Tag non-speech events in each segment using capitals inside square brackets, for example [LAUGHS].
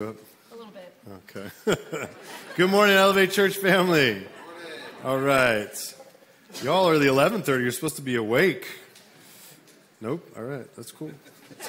A little bit. Okay. [LAUGHS] Good morning, Elevate Church family. All right. Y'all are the 11:30. You're supposed to be awake. Nope. All right. That's cool. That's,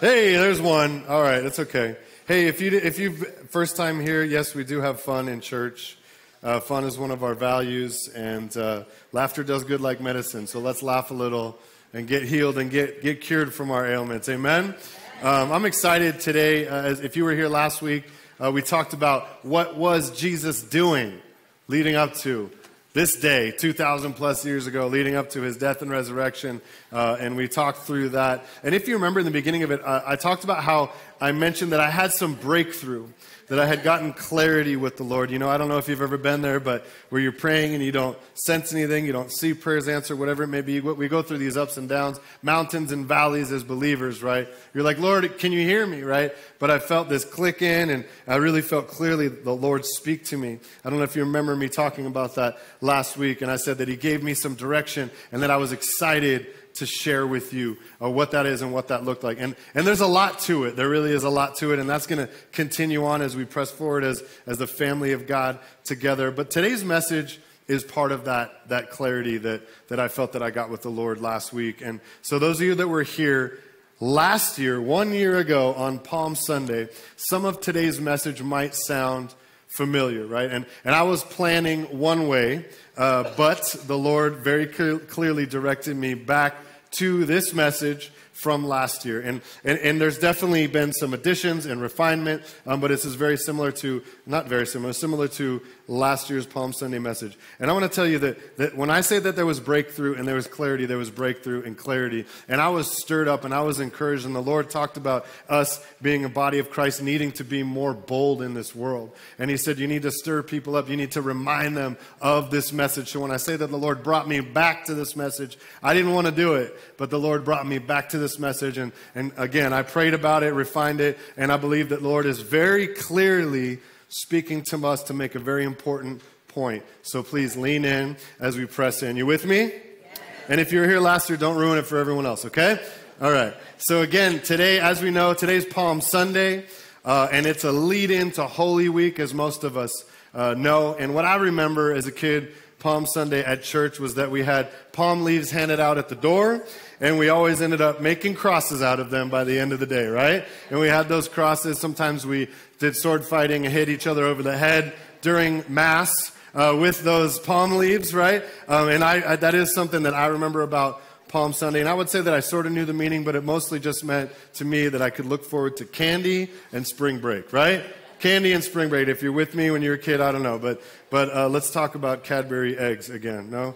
hey, there's one. All right. That's okay. Hey, if you if you first time here, yes, we do have fun in church. Uh, fun is one of our values, and uh, laughter does good like medicine. So let's laugh a little and get healed and get get cured from our ailments. Amen. Um, I'm excited today. Uh, if you were here last week, uh, we talked about what was Jesus doing leading up to this day, 2,000 plus years ago, leading up to his death and resurrection. Uh, and we talked through that. And if you remember in the beginning of it, uh, I talked about how I mentioned that I had some breakthrough that I had gotten clarity with the Lord. You know, I don't know if you've ever been there, but where you're praying and you don't sense anything, you don't see prayers answered, whatever it may be. We go through these ups and downs, mountains and valleys as believers, right? You're like, Lord, can you hear me, right? But I felt this click in and I really felt clearly the Lord speak to me. I don't know if you remember me talking about that last week, and I said that He gave me some direction and that I was excited to share with you uh, what that is and what that looked like. And, and there's a lot to it. There really is a lot to it. And that's going to continue on as we press forward as, as the family of God together. But today's message is part of that, that clarity that, that I felt that I got with the Lord last week. And so those of you that were here last year, one year ago on Palm Sunday, some of today's message might sound familiar, right? And, and I was planning one way, uh, but the Lord very clear, clearly directed me back to this message from last year. And, and, and there's definitely been some additions and refinement, um, but this is very similar to, not very similar, similar to last year's Palm Sunday message. And I want to tell you that, that when I say that there was breakthrough and there was clarity, there was breakthrough and clarity. And I was stirred up and I was encouraged. And the Lord talked about us being a body of Christ needing to be more bold in this world. And He said, You need to stir people up. You need to remind them of this message. So when I say that the Lord brought me back to this message, I didn't want to do it, but the Lord brought me back to this message. And, and again, I prayed about it, refined it, and I believe that Lord is very clearly speaking to us to make a very important point. So please lean in as we press in. You with me? Yes. And if you're here last year, don't ruin it for everyone else, okay? All right. So again, today, as we know, today's Palm Sunday, uh, and it's a lead in to Holy Week, as most of us uh, know. And what I remember as a kid, Palm Sunday at church was that we had palm leaves handed out at the door, and we always ended up making crosses out of them by the end of the day, right? And we had those crosses. Sometimes we did sword fighting and hit each other over the head during Mass uh, with those palm leaves, right? Um, and I, I, that is something that I remember about Palm Sunday. And I would say that I sort of knew the meaning, but it mostly just meant to me that I could look forward to candy and spring break, right? Candy and spring break. If you're with me when you're a kid, I don't know. But, but uh, let's talk about Cadbury eggs again. No?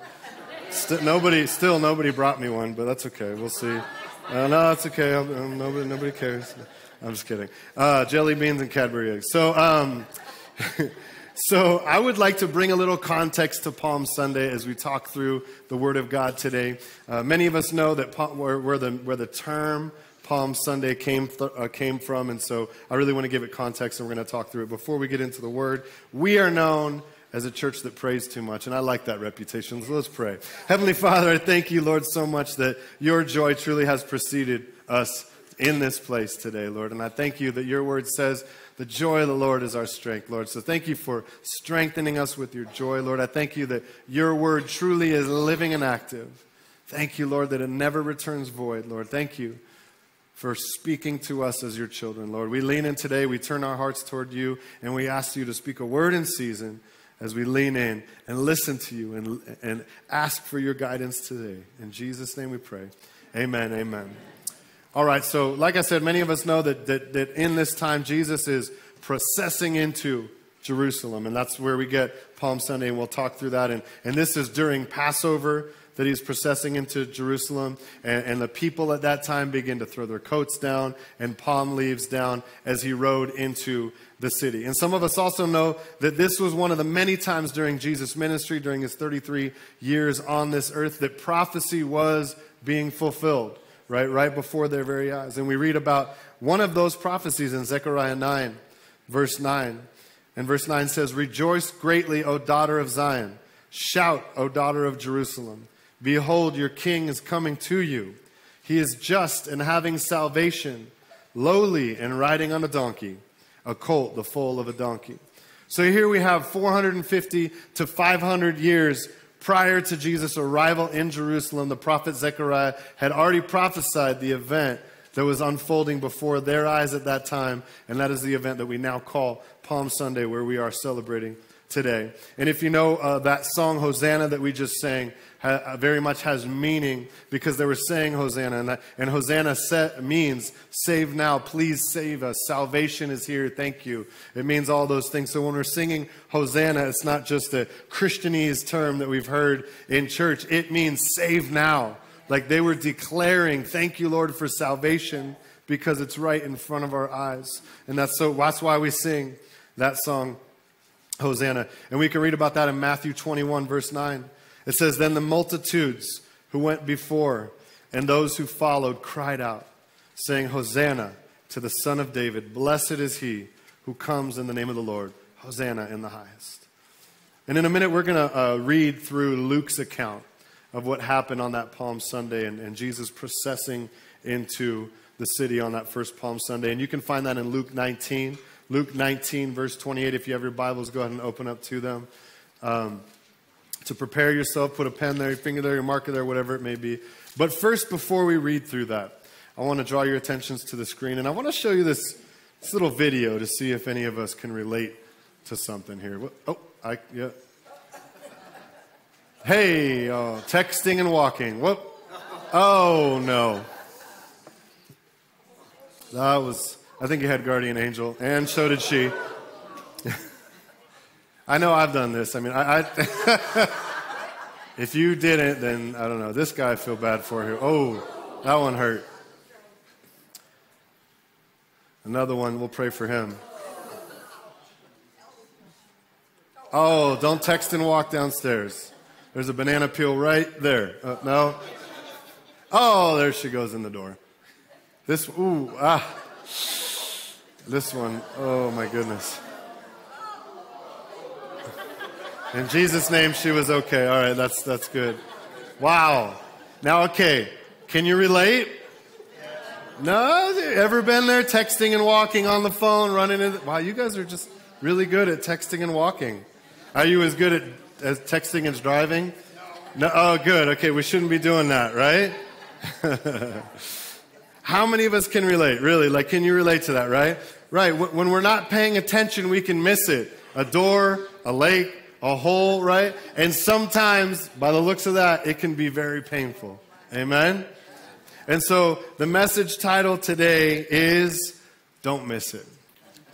St- nobody, still nobody brought me one, but that's okay. We'll see. Uh, no, it's okay. Um, nobody, nobody cares. I'm just kidding. Uh, jelly beans and Cadbury eggs. So, um, [LAUGHS] so I would like to bring a little context to Palm Sunday as we talk through the Word of God today. Uh, many of us know that Palm, where, where, the, where the term Palm Sunday came, th- uh, came from, and so I really want to give it context, and we're going to talk through it. Before we get into the Word, we are known as a church that prays too much, and I like that reputation. So let's pray. Heavenly Father, I thank you, Lord, so much that your joy truly has preceded us in this place today, Lord. And I thank you that your word says the joy of the Lord is our strength, Lord. So thank you for strengthening us with your joy, Lord. I thank you that your word truly is living and active. Thank you, Lord, that it never returns void, Lord. Thank you for speaking to us as your children, Lord. We lean in today, we turn our hearts toward you, and we ask you to speak a word in season as we lean in and listen to you and, and ask for your guidance today. In Jesus' name we pray. Amen. Amen. All right, so like I said, many of us know that, that, that in this time Jesus is processing into Jerusalem, and that's where we get Palm Sunday, and we'll talk through that. And, and this is during Passover that he's processing into Jerusalem, and, and, the people at that time begin to throw their coats down and palm leaves down as he rode into the city. And some of us also know that this was one of the many times during Jesus' ministry, during his 33 years on this earth, that prophecy was being fulfilled right, right before their very eyes. And we read about one of those prophecies in Zechariah 9, verse 9. And verse 9 says, Rejoice greatly, O daughter of Zion. Shout, O daughter of Jerusalem. Behold, your king is coming to you. He is just and having salvation, lowly and riding on a donkey, a colt, the foal of a donkey. So here we have 450 to 500 years prior to Jesus' arrival in Jerusalem. The prophet Zechariah had already prophesied the event that was unfolding before their eyes at that time, and that is the event that we now call Palm Sunday, where we are celebrating today. And if you know uh, that song, Hosanna, that we just sang, ha- uh, very much has meaning because they were saying Hosanna. And, that, and Hosanna means save now, please save us. Salvation is here, thank you. It means all those things. So when we're singing Hosanna, it's not just a Christianese term that we've heard in church, it means save now. Like they were declaring, thank you, Lord, for salvation because it's right in front of our eyes. And that's so that's why we sing that song Hosanna. And we can read about that in Matthew 21, verse 9. It says, Then the multitudes who went before and those who followed cried out, saying, Hosanna to the Son of David. Blessed is he who comes in the name of the Lord. Hosanna in the highest. And in a minute, we're going to uh, read through Luke's account of what happened on that Palm Sunday and, and Jesus processing into the city on that first Palm Sunday. And you can find that in Luke 19. Luke 19, verse 28. If you have your Bibles, go ahead and open up to them. Um, to prepare yourself, put a pen there, your finger there, your marker there, whatever it may be. But first, before we read through that, I want to draw your attentions to the screen, and I want to show you this, this little video to see if any of us can relate to something here. Oh, I, yeah. Hey, oh, texting and walking. What? Oh, no. That was I think you had guardian angel, and so did she. [LAUGHS] I know I've done this. I mean, I, I [LAUGHS] if you didn't, then I don't know. This guy I feel bad for here. Oh, that one hurt. Another one, we'll pray for him. Oh, don't text and walk downstairs. There's a banana peel right there. Uh, no? Oh, there she goes in the door. This, ooh, ah. This one, oh my goodness. In Jesus' name, she was okay. All right, that's, that's good. Wow. Now, okay, can you relate? No? Ever been there texting and walking on the phone, running in? Wow, you guys are just really good at texting and walking. Are you as good at as texting as driving? No. Oh, good. Okay, we shouldn't be doing that, right? [LAUGHS] How many of us can relate? Really? Like, can you relate to that, right? Right. When we're not paying attention, we can miss it. A door, a lake, a hole, right? And sometimes, by the looks of that, it can be very painful. Amen? And so the message title today is Don't Miss It.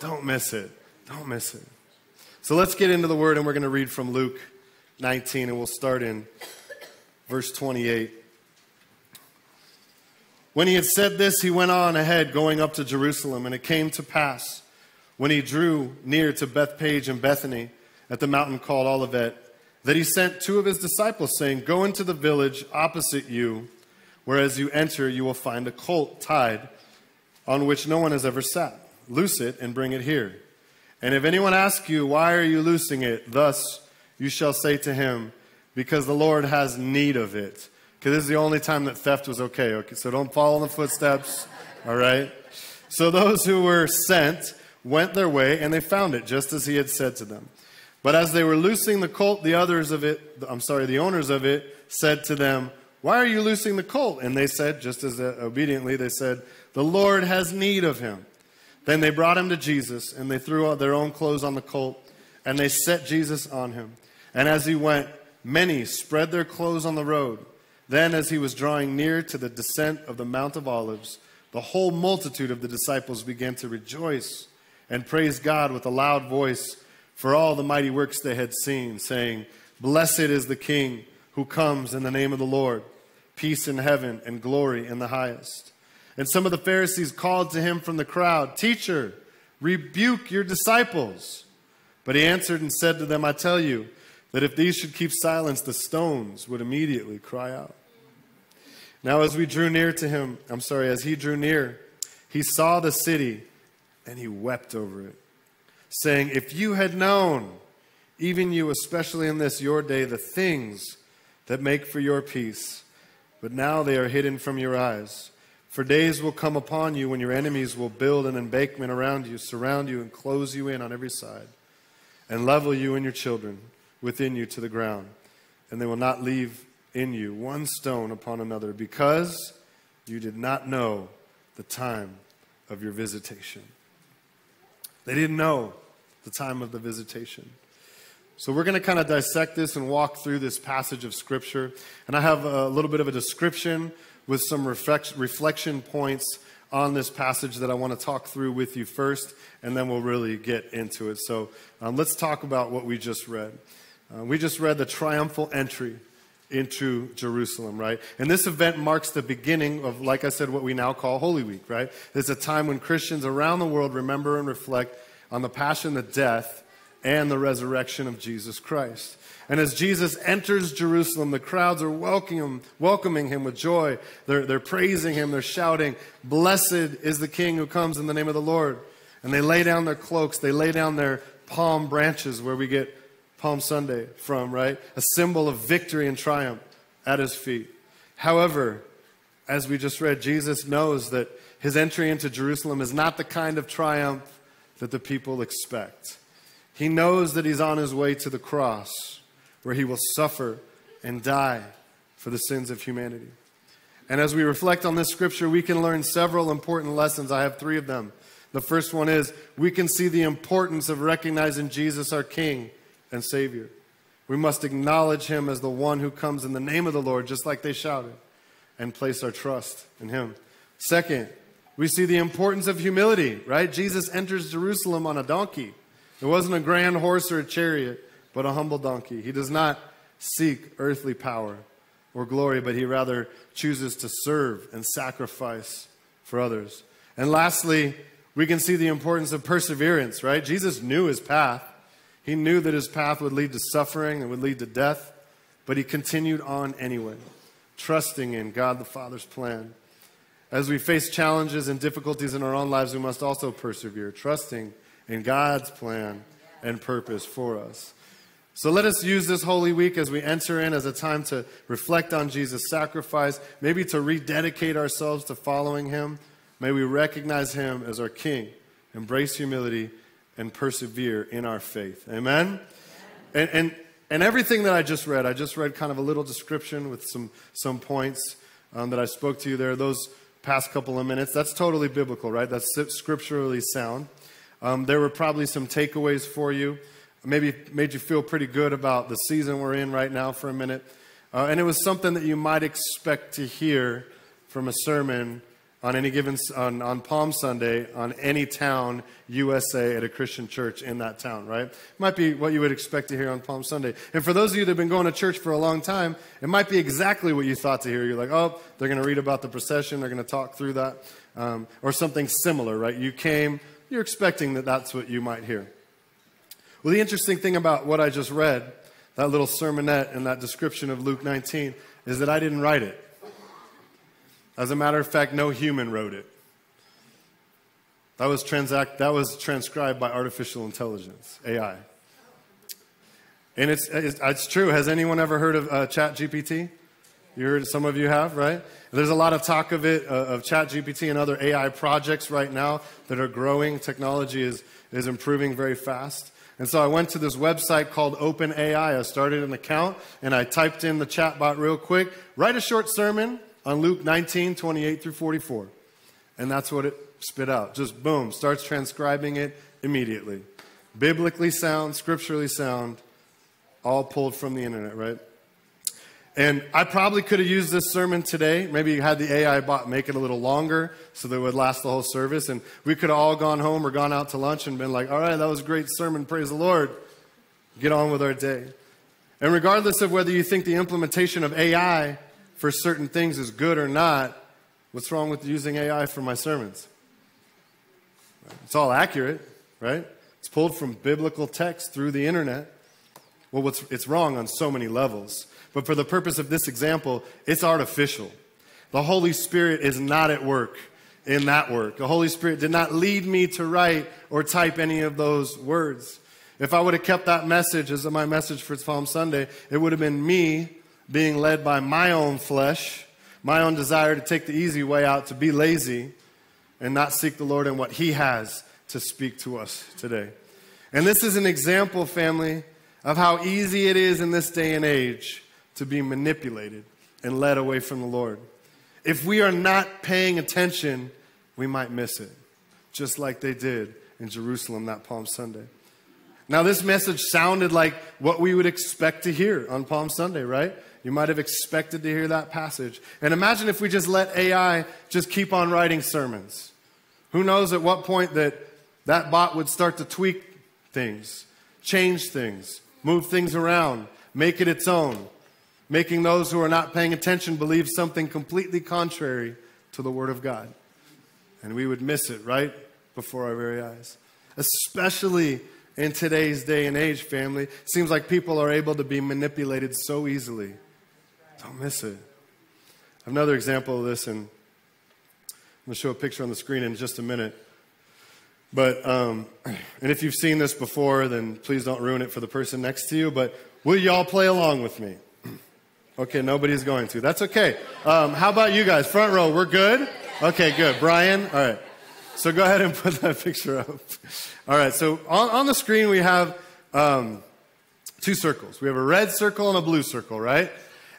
Don't miss it. Don't miss it. So let's get into the word, and we're going to read from Luke 19, and we'll start in verse 28. When he had said this, he went on ahead, going up to Jerusalem. And it came to pass, when he drew near to Bethphage and Bethany, at the mountain called Olivet, that he sent two of his disciples, saying, Go into the village opposite you, where as you enter, you will find a colt tied, on which no one has ever sat. Loose it and bring it here. And if anyone asks you, Why are you loosing it? Thus you shall say to him, Because the Lord has need of it because this is the only time that theft was okay. Okay, so don't follow in the footsteps. All right. So those who were sent went their way, and they found it just as he had said to them. But as they were loosing the colt, the others of it, I'm sorry, the owners of it, said to them, Why are you loosing the colt? And they said, just as uh, obediently, they said, The Lord has need of him. Then they brought him to Jesus, and they threw their own clothes on the colt, and they set Jesus on him. And as he went, many spread their clothes on the road. Then, as he was drawing near to the descent of the Mount of Olives, the whole multitude of the disciples began to rejoice and praise God with a loud voice for all the mighty works they had seen, saying, Blessed is the King who comes in the name of the Lord, peace in heaven and glory in the highest. And some of the Pharisees called to him from the crowd, Teacher, rebuke your disciples. But he answered and said to them, I tell you, that if these should keep silence, the stones would immediately cry out. Now, as we drew near to him, I'm sorry, as he drew near, he saw the city and he wept over it, saying, If you had known, even you, especially in this your day, the things that make for your peace, but now they are hidden from your eyes. For days will come upon you when your enemies will build an embankment around you, surround you, and close you in on every side, and level you and your children within you to the ground. And they will not leave in you one stone upon another, because you did not know the time of your visitation. They didn't know the time of the visitation. So, we're going to kind of dissect this and walk through this passage of Scripture. And I have a little bit of a description with some reflection points on this passage that I want to talk through with you first, and then we'll really get into it. So um, let's talk about what we just read. Uh, we just read the triumphal entry into Jerusalem, right? And this event marks the beginning of, like I said, what we now call Holy Week, right? It's a time when Christians around the world remember and reflect on the passion, the death, and the resurrection of Jesus Christ. And as Jesus enters Jerusalem, the crowds are welcoming him, welcoming him with joy. They're, they're praising him. They're shouting, Blessed is the King who comes in the name of the Lord. And they lay down their cloaks. They lay down their palm branches, where we get Palm Sunday from, right? A symbol of victory and triumph at his feet. However, as we just read, Jesus knows that his entry into Jerusalem is not the kind of triumph that the people expect. He knows that he's on his way to the cross where he will suffer and die for the sins of humanity. And as we reflect on this scripture, we can learn several important lessons. I have three of them. The first one is we can see the importance of recognizing Jesus, our King and Savior. We must acknowledge him as the one who comes in the name of the Lord, just like they shouted, and place our trust in him. Second, we see the importance of humility, right? Jesus enters Jerusalem on a donkey. It wasn't a grand horse or a chariot but a humble donkey. He does not seek earthly power or glory, but he rather chooses to serve and sacrifice for others. And lastly, we can see the importance of perseverance, right? Jesus knew his path. He knew that his path would lead to suffering and would lead to death, but he continued on anyway, trusting in God the Father's plan. As we face challenges and difficulties in our own lives, we must also persevere, trusting in God's plan and purpose for us. So let us use this Holy Week as we enter in as a time to reflect on Jesus' sacrifice, maybe to rededicate ourselves to following him. May we recognize him as our King, embrace humility, and persevere in our faith. Amen? And, and, and everything that I just read, I just read kind of a little description with some, some points um, that I spoke to you there, those past couple of minutes. That's totally biblical, right? That's scripturally sound. Um, there were probably some takeaways for you maybe made you feel pretty good about the season we're in right now for a minute. Uh, and it was something that you might expect to hear from a sermon on any given on, on Palm Sunday on any town USA at a Christian church in that town, right? Might be what you would expect to hear on Palm Sunday. And for those of you that have been going to church for a long time, it might be exactly what you thought to hear. You're like, oh, they're going to read about the procession, they're going to talk through that, um, or something similar, right? You came, you're expecting that that's what you might hear. Well, the interesting thing about what I just read, that little sermonette and that description of Luke 19, is that I didn't write it. As a matter of fact, no human wrote it. That was, transact, that was transcribed by artificial intelligence, AI. And it's, it's, true. Has anyone ever heard of uh, Chat GPT? You heard, some of you have, right? There's a lot of talk of it, uh, of Chat GPT and other AI projects right now that are growing. Technology is, is improving very fast. And so I went to this website called OpenAI. I started an account and I typed in the chatbot real quick. Write a short sermon on Luke 19, 28 through 44. And that's what it spit out. Just boom, starts transcribing it immediately. Biblically sound, scripturally sound, all pulled from the internet, right? And I probably could have used this sermon today. Maybe you had the AI bot make it a little longer so that it would last the whole service. And we could have all gone home or gone out to lunch and been like, all right, that was a great sermon. Praise the Lord. Get on with our day. And regardless of whether you think the implementation of AI for certain things is good or not, what's wrong with using AI for my sermons? It's all accurate, right? It's pulled from biblical text through the internet. Well, what's, it's wrong on so many levels. But for the purpose of this example, it's artificial. The Holy Spirit is not at work in that work. The Holy Spirit did not lead me to write or type any of those words. If I would have kept that message as my message for Palm Sunday, it would have been me being led by my own flesh, my own desire to take the easy way out, to be lazy, and not seek the Lord and what He has to speak to us today. And this is an example, family, of how easy it is in this day and age to be manipulated and led away from the Lord. If we are not paying attention, we might miss it, just like they did in Jerusalem that Palm Sunday. Now, this message sounded like what we would expect to hear on Palm Sunday, right? You might have expected to hear that passage. And imagine if we just let AI just keep on writing sermons. Who knows at what point that that bot would start to tweak things, change things, move things around, make it its own, making those who are not paying attention believe something completely contrary to the Word of God. And we would miss it right before our very eyes. Especially in today's day and age, family. Seems like people are able to be manipulated so easily. Don't miss it. Another example of this, and I'm going to show a picture on the screen in just a minute. But, um, [CLEARS THROAT] and if you've seen this before, then please don't ruin it for the person next to you. But will y'all play along with me? [CLEARS THROAT] Okay, nobody's going to. That's okay. Um, how about you guys? Front row, we're good? Okay, good. Brian? All right. So go ahead and [LAUGHS] put that picture up. All right, so on, on the screen we have um, two circles. We have a red circle and a blue circle, right?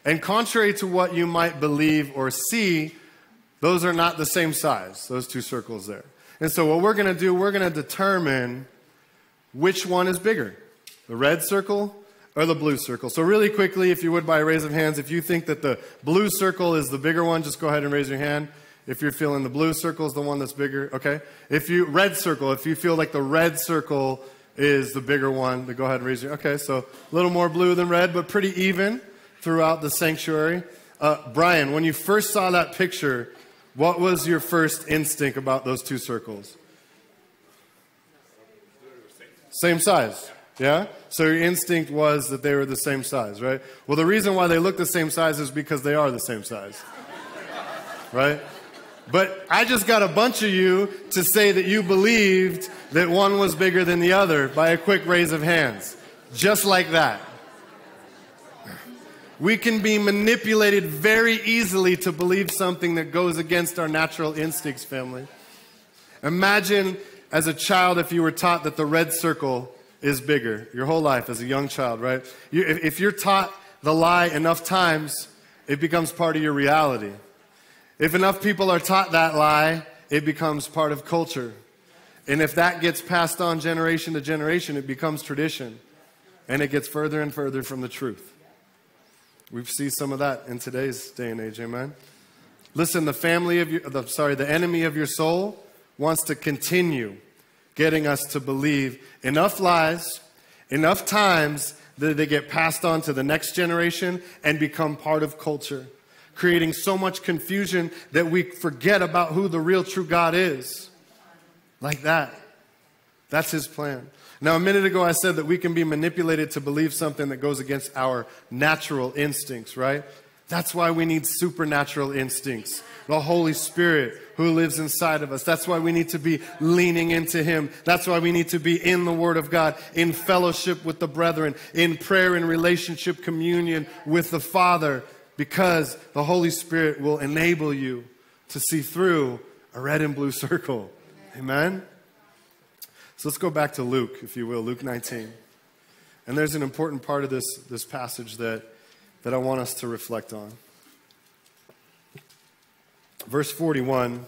And contrary to what you might believe or see, those are not the same size, those two circles there. And so what we're going to do, we're going to determine which one is bigger, the red circle or the blue circle. So really quickly, if you would by a raise of hands, if you think that the blue circle is the bigger one, just go ahead and raise your hand. If you're feeling the blue circle is the one that's bigger, okay? If you, red circle, if you feel like the red circle is the bigger one, then go ahead and raise your, okay, so a little more blue than red, but pretty even throughout the sanctuary. Uh, Brian, when you first saw that picture, what was your first instinct about those two circles? Same size, yeah? So your instinct was that they were the same size, right? Well, the reason why they look the same size is because they are the same size, [LAUGHS] right? But I just got a bunch of you to say that you believed that one was bigger than the other by a quick raise of hands. Just like that. We can be manipulated very easily to believe something that goes against our natural instincts, family. Imagine as a child if you were taught that the red circle is bigger your whole life as a young child, right? You, if, if you're taught the lie enough times, it becomes part of your reality. If enough people are taught that lie, it becomes part of culture. And if that gets passed on generation to generation, it becomes tradition. And it gets further and further from the truth. We see some of that in today's day and age, amen? Listen, the family of your, the, sorry, the enemy of your soul wants to continue getting us to believe enough lies, enough times that they get passed on to the next generation and become part of culture creating so much confusion that we forget about who the real true God is. Like that. That's his plan. Now, a minute ago, I said that we can be manipulated to believe something that goes against our natural instincts, right? That's why we need supernatural instincts. The Holy Spirit who lives inside of us. That's why we need to be leaning into Him. That's why we need to be in the Word of God, in fellowship with the brethren, in prayer and relationship communion with the Father because the Holy Spirit will enable you to see through a red and blue [LAUGHS] circle. Amen? So let's go back to Luke, if you will, Luke 19. And there's an important part of this, this passage that, that I want us to reflect on. Verse 41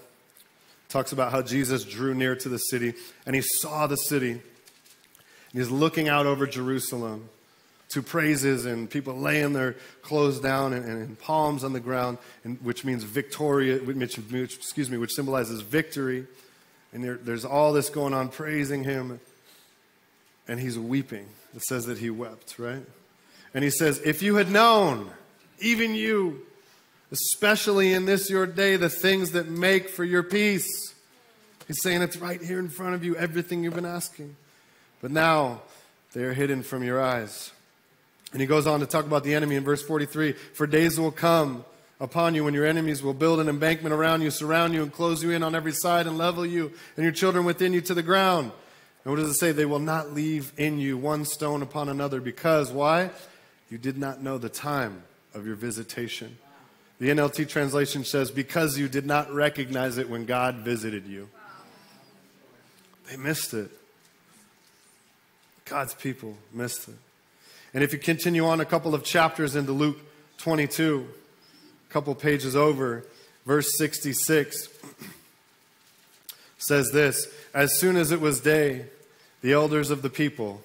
talks about how Jesus drew near to the city and he saw the city. And he's looking out over Jerusalem to praises and people laying their clothes down and, and palms on the ground, and, which means Victoria, which, which, excuse me, which symbolizes victory. And there, there's all this going on, praising him. And he's weeping. It says that he wept, right? And he says, If you had known, even you, especially in this your day, the things that make for your peace. He's saying it's right here in front of you, everything you've been asking. But now they are hidden from your eyes. And he goes on to talk about the enemy in verse 43 For days will come upon you when your enemies will build an embankment around you, surround you, and close you in on every side, and level you and your children within you to the ground. And what does it say? They will not leave in you one stone upon another because, why? You did not know the time of your visitation. The NLT translation says, because you did not recognize it when God visited you. They missed it. God's people missed it. And if you continue on a couple of chapters into Luke 22, couple pages over, verse 66 says this As soon as it was day, the elders of the people,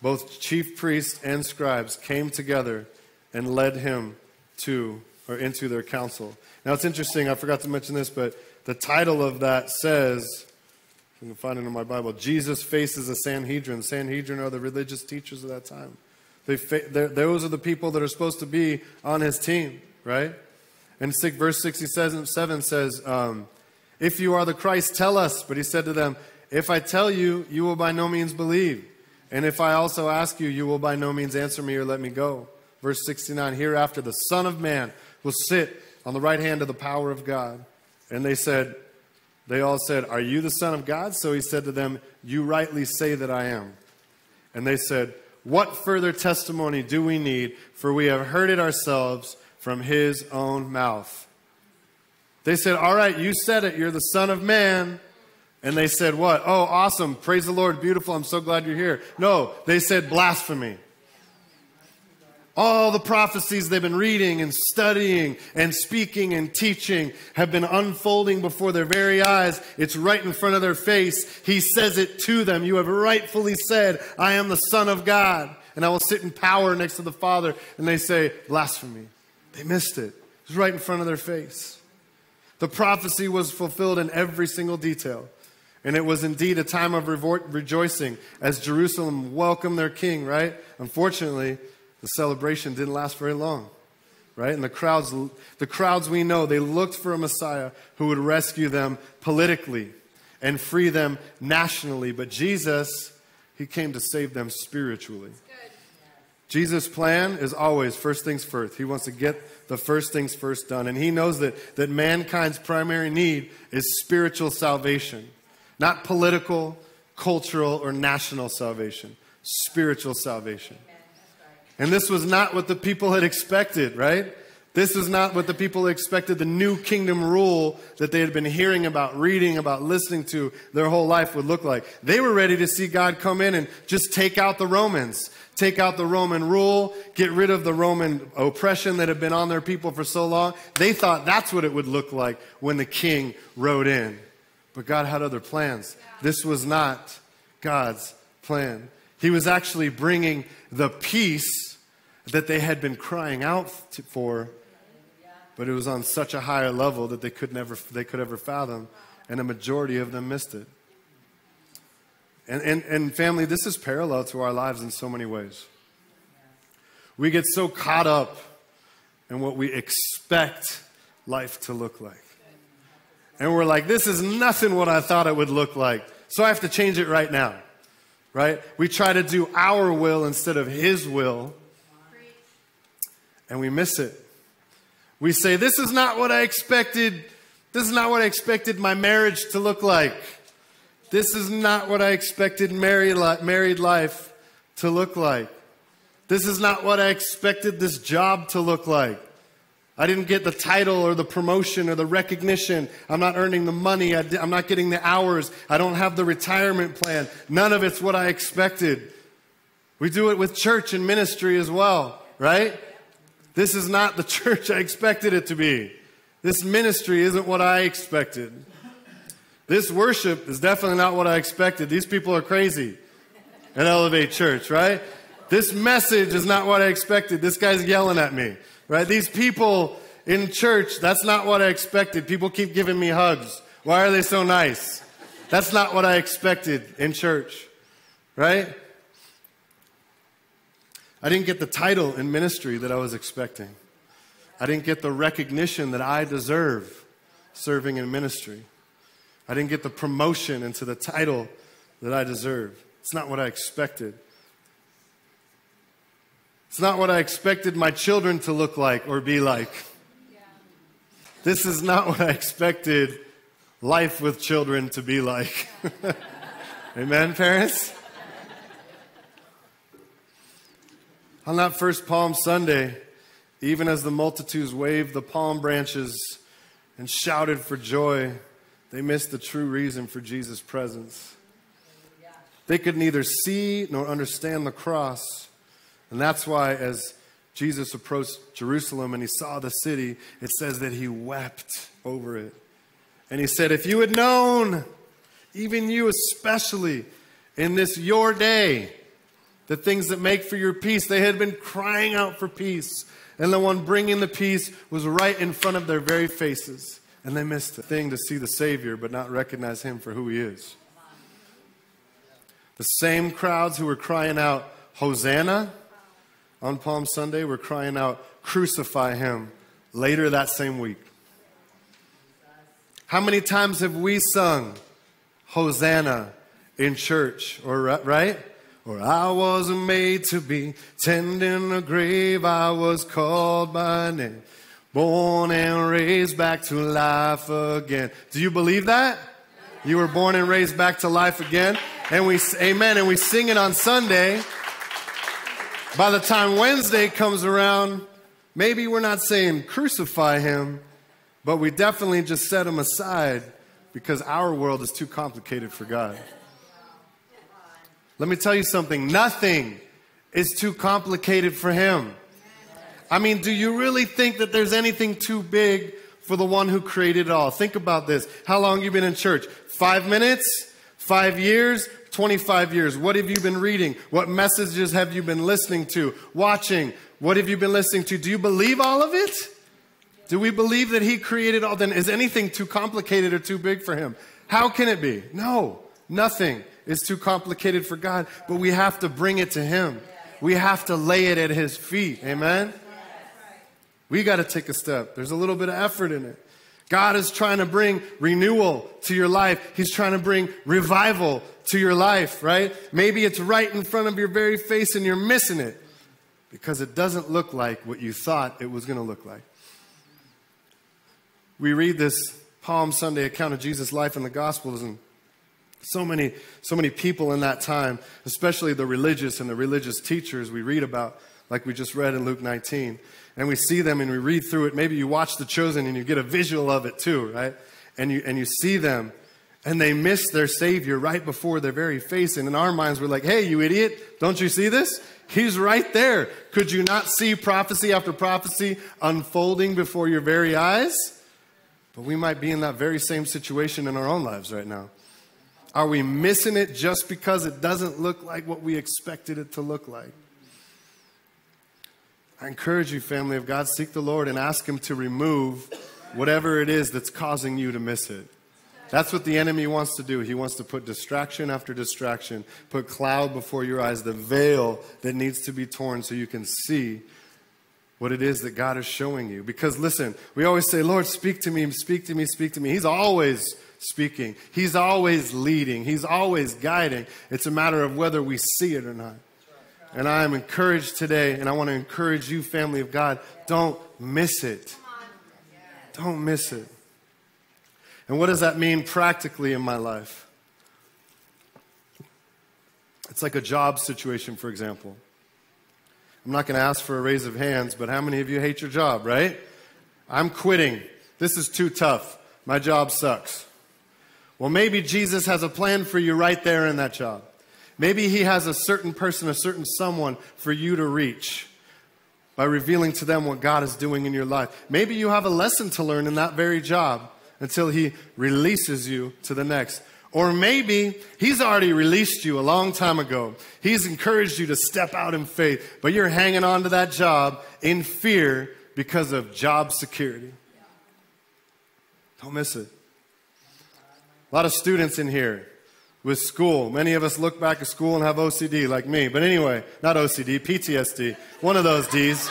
both chief priests and scribes, came together and led him to or into their council. Now it's interesting, I forgot to mention this, but the title of that says, you can find it in my Bible, Jesus faces a Sanhedrin. Sanhedrin are the religious teachers of that time. They those are the people that are supposed to be on his team, right? And six, verse 67 says, um, If you are the Christ, tell us. But he said to them, If I tell you, you will by no means believe. And if I also ask you, you will by no means answer me or let me go. Verse 69 Hereafter, the Son of Man will sit on the right hand of the power of God. And they said, They all said, Are you the Son of God? So he said to them, You rightly say that I am. And they said, what further testimony do we need? For we have heard it ourselves from his own mouth. They said, All right, you said it. You're the Son of Man. And they said, What? Oh, awesome. Praise the Lord. Beautiful. I'm so glad you're here. No, they said blasphemy. All the prophecies they've been reading and studying and speaking and teaching have been unfolding before their very eyes. It's right in front of their face. He says it to them. You have rightfully said, I am the Son of God, and I will sit in power next to the Father. And they say, blasphemy. They missed it. It was right in front of their face. The prophecy was fulfilled in every single detail. And it was indeed a time of rejoicing as Jerusalem welcomed their king, right? Unfortunately, the celebration didn't last very long, right? And the crowds, the crowds we know, they looked for a Messiah who would rescue them politically and free them nationally. But Jesus, he came to save them spiritually. Jesus' plan is always first things first. He wants to get the first things first done. And he knows that, that mankind's primary need is spiritual salvation, not political, cultural, or national salvation. Spiritual salvation. And this was not what the people had expected, right? This is not what the people expected the new kingdom rule that they had been hearing about, reading about, listening to their whole life would look like. They were ready to see God come in and just take out the Romans, take out the Roman rule, get rid of the Roman oppression that had been on their people for so long. They thought that's what it would look like when the king rode in. But God had other plans. This was not God's plan. He was actually bringing the peace that they had been crying out for, but it was on such a higher level that they could never they could ever fathom, and a majority of them missed it. And, and, and family, this is parallel to our lives in so many ways. We get so caught up in what we expect life to look like. And we're like, this is nothing what I thought it would look like. So I have to change it right now right? We try to do our will instead of His will, and we miss it. We say, This is not what I expected. This is not what I expected my marriage to look like. This is not what I expected married life to look like. This is not what I expected this job to look like. I didn't get the title or the promotion or the recognition. I'm not earning the money. I am not getting the hours. I don't have the retirement plan. None of it's what I expected. We do it with church and ministry as well, right? This is not the [LAUGHS] church I expected it to be. This ministry isn't what I expected. This worship is definitely not what I expected. These people are crazy at Elevate Church, right? This message is not what I expected. This guy's yelling at me. Right? These people in church, that's not what I expected. People keep giving me hugs. Why are they so nice? That's not what I expected in church. Right? I didn't get the title in ministry that I was expecting. I didn't get the recognition that I deserve serving in ministry. I didn't get the promotion into the title that I deserve. It's not what I expected. It's not what I expected my children to look like or be like. This is not what I expected life with children to be like. [LAUGHS] Amen, parents? On that first Palm Sunday, even as the multitudes waved the palm branches and shouted for joy, they missed the true reason for Jesus' presence. They could neither see nor understand the cross. And that's why, as Jesus approached Jerusalem and he saw the city, it says that he wept over it. And he said, If you had known, even you especially, in this your day, the things that make for your peace, they had been crying out for peace. And the one bringing the peace was right in front of their very faces. And they missed the thing to see the Savior, but not recognize him for who he is. The same crowds who were crying out, Hosanna, on Palm Sunday were crying out, Crucify him, later that same week. How many times have we sung Hosanna in church? Or right? Or I wasn't made to be tending a grave, I was called by name, born and raised back to life again. Do you believe that? You were born and raised back to life again. And we, amen, and we sing it on Sunday. By the time Wednesday comes around, maybe we're not saying crucify him, but we definitely just set him aside because our world is too complicated for God. Let me tell you something nothing is too complicated for him. I mean, do you really think that there's anything too big for the one who created it all? Think about this. How long you been in church? Five minutes? Five years? 25 years? What have you been reading? What messages have you been listening to? Watching? What have you been listening to? Do you believe all of it? Do we believe that He created all? Then is anything too complicated or too big for Him? How can it be? No, nothing is too complicated for God, but we have to bring it to Him. We have to lay it at His feet. Amen? We got to take a step. There's a little bit of effort in it. God is trying to bring renewal to your life. He's trying to bring revival to your life, right? Maybe it's right in front of your very face and you're missing it because it doesn't look like what you thought it was going to look like. We read this Palm Sunday account of Jesus' life in the Gospels, and so many, so many people in that time, especially the religious and the religious teachers we read about, like we just read in Luke 19. And we see them and we read through it. Maybe you watch The Chosen and you get a visual of it too, right? And you, and you see them and they miss their Savior right before their very face. And in our minds, we're like, hey, you idiot, don't you see this? He's right there. Could you not see prophecy after prophecy unfolding before your very eyes? But we might be in that very same situation in our own lives right now. Are we missing it just because it doesn't look like what we expected it to look like? I encourage you, family of God, seek the Lord and ask Him to remove whatever it is that's causing you to miss it. That's what the enemy wants to do. He wants to put distraction after distraction, put cloud before your eyes, the veil that needs to be torn so you can see what it is that God is showing you. Because listen, we always say, Lord, speak to me, speak to me, speak to me. He's always speaking, He's always leading, He's always guiding. It's a matter of whether we see it or not. And I am encouraged today, and I want to encourage you, family of God, don't miss it. Don't miss it. And what does that mean practically in my life? It's like a job situation, for example. I'm not going to ask for a raise of hands, but how many of you hate your job, right? I'm quitting. This is too tough. My job sucks. Well, maybe Jesus has a plan for you right there in that job. Maybe he has a certain person, a certain someone for you to reach by revealing to them what God is doing in your life. Maybe you have a lesson to learn in that very job until he releases you to the next. Or maybe he's already released you a long time ago. He's encouraged you to step out in faith, but you're hanging on to that job in fear because of job security. Don't miss it. A lot of students in here with school. Many of us look back at school and have OCD like me. But anyway, not OCD, PTSD. One of those D's.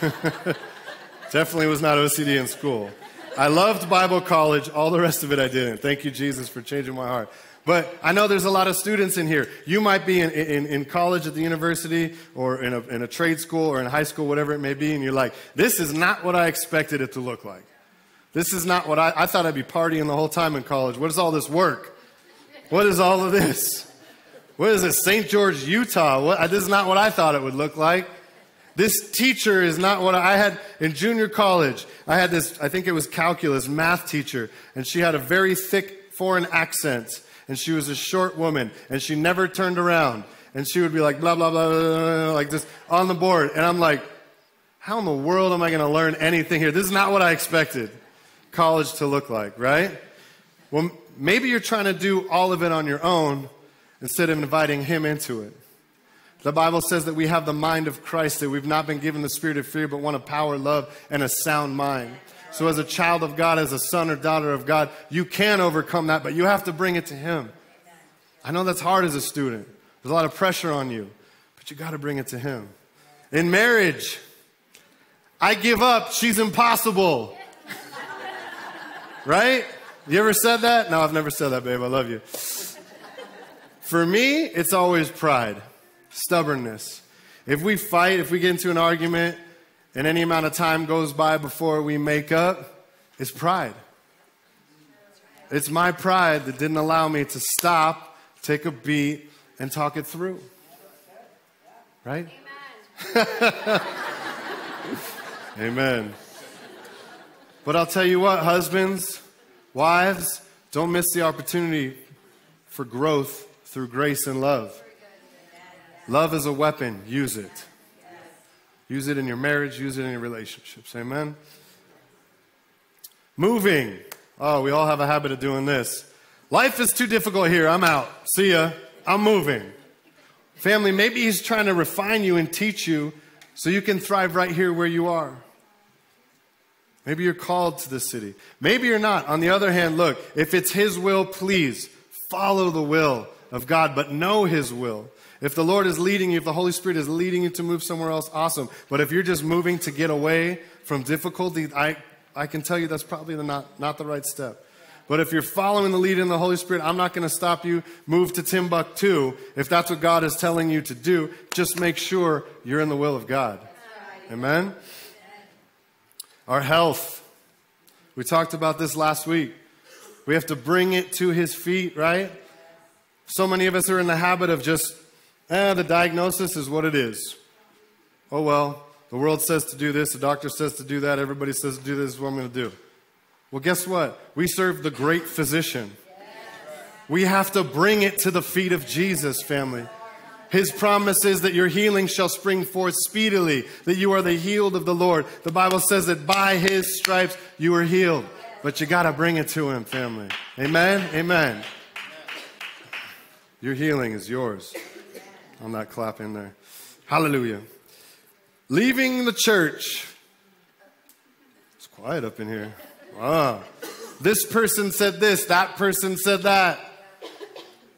[LAUGHS] Definitely was not OCD in school. I loved Bible college. All the rest of it I didn't. Thank you, Jesus, for changing my heart. But I know there's a lot of students in here. You might be in, in, in college at the university or in a, in a trade school or in high school, whatever it may be, and you're like, this is not what I expected it to look like. This is not what I, I thought I'd be partying the whole time in college. What is all this work? What is all of this? What is this, St. George, Utah? What, uh, this is not what I thought it would look like. This teacher is not what I had in junior college. I had this, I think it was calculus, math teacher, and she had a very thick foreign accent, and she was a short woman, and she never turned around. And she would be like, blah, blah, blah, blah, blah, blah like this on the board. And I'm like, how in the world am I going to learn anything here? This is not what I expected college to look like, right? Well, maybe you're trying to do all of it on your own instead of inviting Him into it. The Bible says that we have the mind of Christ, that we've not been given the spirit of fear, but one of power, love, and a sound mind. So, as a child of God, as a son or daughter of God, you can overcome that, but you have to bring it to Him. I know that's hard as a student. There's a lot of pressure on you, but you got to bring it to Him. In marriage, I give up, she's impossible. [LAUGHS] right? You ever said that? No, I've never said that, babe. I love you. For me, it's always pride stubbornness. If we fight, if we get into an argument, and any amount of time goes by before we make up, it's pride. It's my pride that didn't allow me to stop, take a beat, and talk it through. Right? Amen. [LAUGHS] Amen. But I'll tell you what, husbands, wives, don't miss the opportunity for growth through grace and love. Love is a weapon. Use it. Use it in your marriage, use it in your relationships. Amen. Moving. Oh, we all have a habit of doing this. Life is too difficult here. I'm out. See ya. I'm moving. Family, maybe he's trying to refine you and teach you so you can thrive right here where you are. Maybe you're called to the city. Maybe you're not. On the other hand, look, if it's his will, please follow the will of God, but know his will. If the Lord is leading you, if the Holy Spirit is leading you to move somewhere else, awesome. But if you're just moving to get away from difficulty, I, I can tell you that's probably the not, not the right step. But if you're following the lead in the Holy Spirit, I'm not going to stop you. Move to Timbuktu. If that's what God is telling you to do, just make sure you're in the will of God. Amen? Our health. We talked about this last week. We have to bring it to His feet, right? So many of us are in the habit of just Eh, the diagnosis is what it is. Oh, well, the world says to do this, the doctor says to do that, everybody says to do this, is what I'm going to do. Well, guess what? We serve the great physician. We have to bring it to the feet of Jesus, family. His promise is that your healing shall spring forth speedily, that you are the healed of the Lord. The Bible says that by his stripes you are healed. But you got to bring it to him, family. Amen? Amen. Your healing is yours on that clap in there. Hallelujah. Leaving the church. It's quiet up in here. Wow. This person said this, that person said that.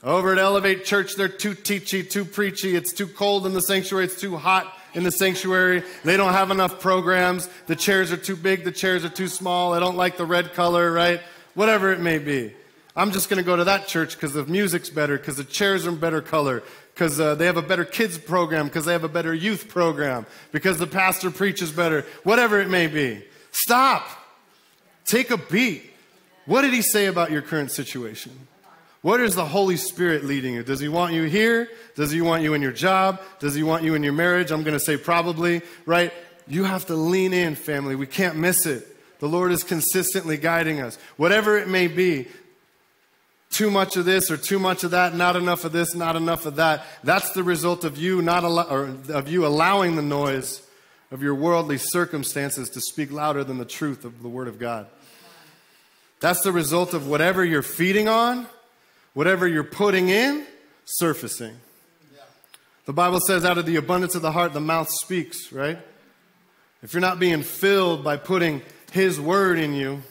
Over at Elevate Church, they're too teachy, too preachy. It's too cold in the sanctuary. It's too hot in the sanctuary. They don't have enough programs. The chairs are too big. The chairs are too small. I don't like the red color, right? Whatever it may be. I'm just going to go to that church because the music's better, because the chairs are better color, because uh, they have a better kids program, because they have a better youth program, because the pastor preaches better, whatever it may be. Stop. Take a beat. What did he say about your current situation? What is the Holy Spirit leading you? Does he want you here? Does he want you in your job? Does he want you in your marriage? I'm going to say probably, right? You have to lean in, family. We can't miss it. The Lord is consistently guiding us. Whatever it may be, too much of this or too much of that, not enough of this, not enough of that. That's the result of you not allow, or of you allowing the noise of your worldly circumstances to speak louder than the truth of the word of God. That's the result of whatever you're feeding on, whatever you're putting in, surfacing. The Bible says out of the abundance of the heart the mouth speaks, right? If you're not being filled by putting his word in you,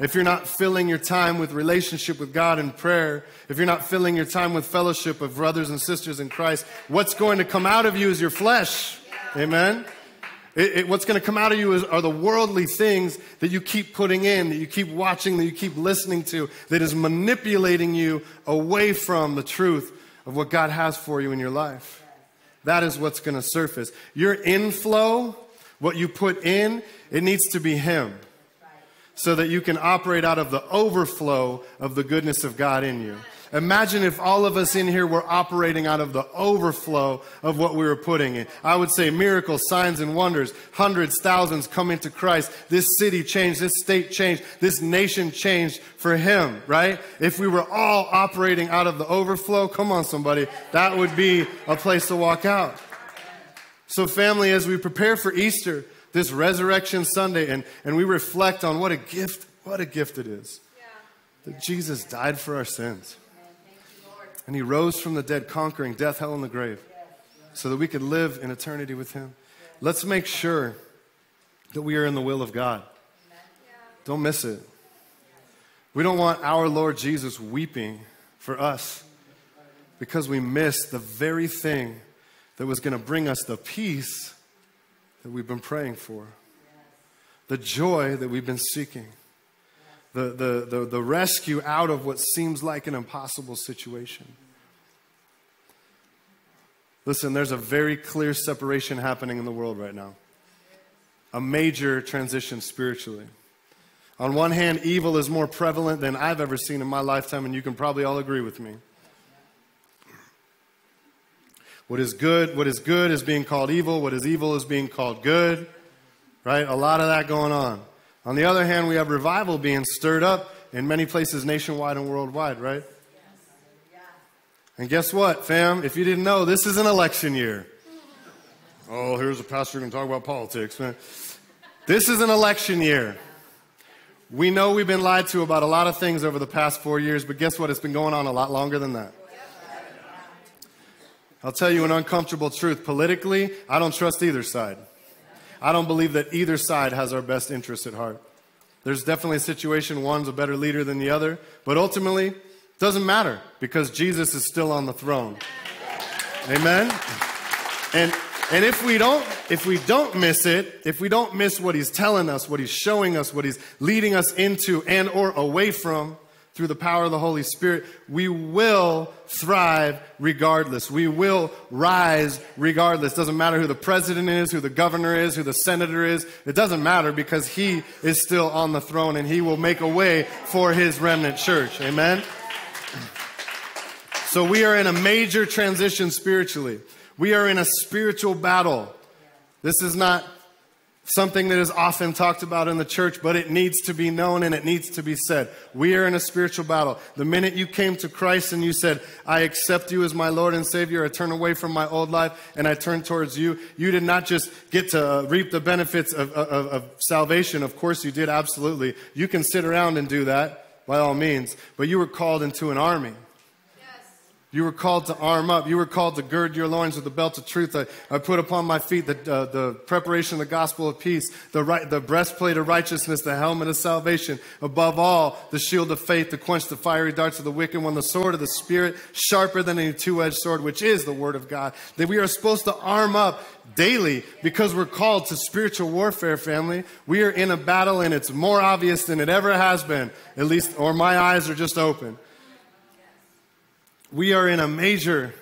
if you're not filling your time with relationship with God and prayer, if you're not filling your time with fellowship of brothers and sisters in Christ, what's going to come out of you is your flesh. Amen. It, it, what's going to come out of you is, are the worldly things that you keep putting in, that you keep watching, that you keep listening to, that is manipulating you away from the truth of what God has for you in your life. That is what's going to surface. Your inflow, what you put in, it needs to be Him so that you can operate out of the overflow of the goodness of God in you. Imagine if all of us in here were operating out of the overflow of what we were putting in. I would say miracles, signs, and wonders, hundreds, thousands coming to Christ. This city changed, this state changed, this nation changed for Him, right? If we were all operating out of the overflow, come on, somebody, that would be a place to walk out. So, family, as we prepare for Easter, this Resurrection Sunday, and, and we reflect on what a gift, what a gift it is that Jesus died for our sins. And he rose from the dead, conquering death, hell, and the grave, so that we could live in eternity with him. Let's make sure that we are in the will of God. Don't miss it. We don't want our Lord Jesus weeping for us because we missed the very thing that was going to bring us the peace that we've been praying for, the joy that we've been seeking the, the, the, the rescue out of what seems like an impossible situation. Listen, there's a very clear separation happening in the world right now, a major transition spiritually. On one hand, evil is more prevalent than I've ever seen in my lifetime, and you can probably all agree with me. What is good, what is good is being called evil, what is evil is being called good. Right? A lot of that going on. On the other hand, we have revival being stirred up in many places nationwide and worldwide, right? And guess what, fam? If you didn't know, this is an election year. Oh, here's a pastor who can talk about politics, man. This is an election year. We know we've been lied to about a lot of things over the past four years, but guess what? It's been going on a lot longer than that. I'll tell you an uncomfortable truth. Politically, I don't trust either side. I don't believe that either side has our best interests at heart. There's definitely a situation one's a better leader than the other, but ultimately, doesn't matter because Jesus is still on the throne. Amen. And and if we don't if we don't miss it, if we don't miss what he's telling us, what he's showing us, what he's leading us into and or away from, through the power of the Holy Spirit, we will thrive regardless. We will rise regardless. Doesn't matter who the president is, who the governor is, who the senator is. It doesn't matter because he is still on the throne and he will make a way for his remnant church. Amen. So we are in a major transition spiritually. We are in a spiritual battle. This is not something that is often talked about in the church, but it needs to be known and it needs to be said. We are in a spiritual battle. The minute you came to Christ and you said, I accept you as my Lord and Savior, I turn away from my old life and I turn towards you, you did not just get to uh, reap the benefits of, of, of salvation. Of course, you did, absolutely. You can sit around and do that by all means, but you were called into an army. You were called to arm up. You were called to gird your loins with the belt of truth. I, I put upon my feet the, uh, the preparation of the gospel of peace, the, right, the breastplate of righteousness, the helmet of salvation. Above all, the shield of faith to quench the fiery darts of the wicked one, the sword of the Spirit, sharper than any two edged sword, which is the word of God. That we are supposed to arm up daily because we're called to spiritual warfare, family. We are in a battle and it's more obvious than it ever has been, at least, or my eyes are just open. We are in a major